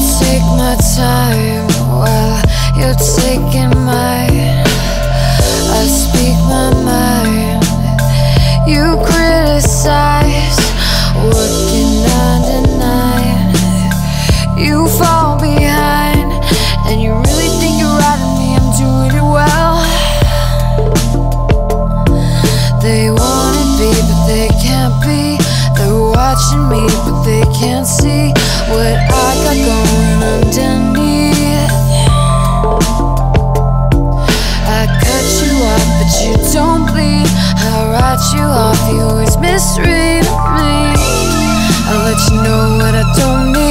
take my time while you're taking mine. I speak my mind. You criticize, working nine to nine. You fall behind, and you really think you're of me. I'm doing it well. They wanna be, but they can't be. They're watching me, but they can't see what always misread me. I let you know what I don't need.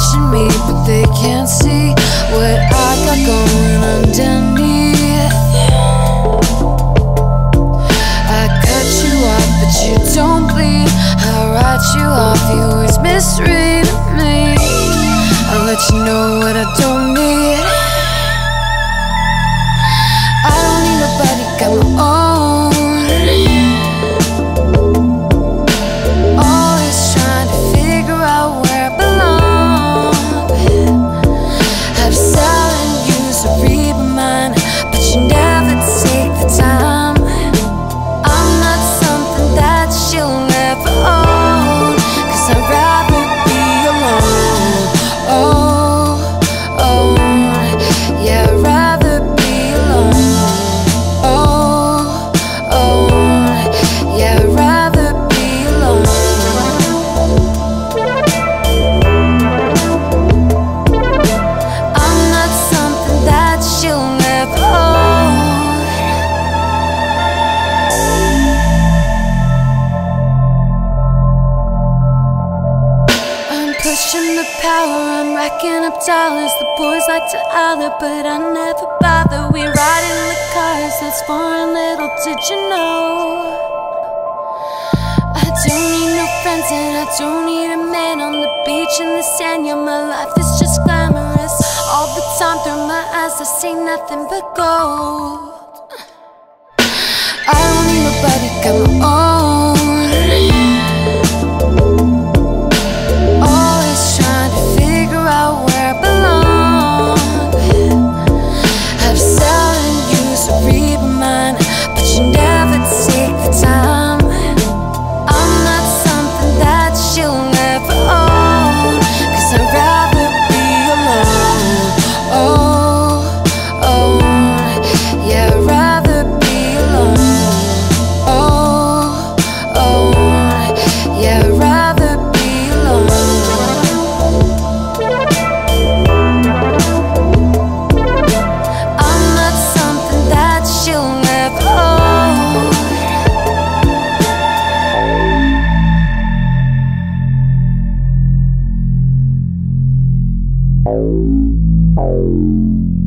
Watching me, but they can't see what I got going underneath. I cut you off, but you don't bleed. I write you off, you always misread pushing the power, I'm racking up dollars. The boys like to holler, but I never bother. We ride in the cars, that's foreign, little did you know. I don't need no friends and I don't need a man on the beach in the sand. Yeah, my life is just glamorous. All the time through my eyes, I see nothing but gold. I don't need nobody, got my own. Oh.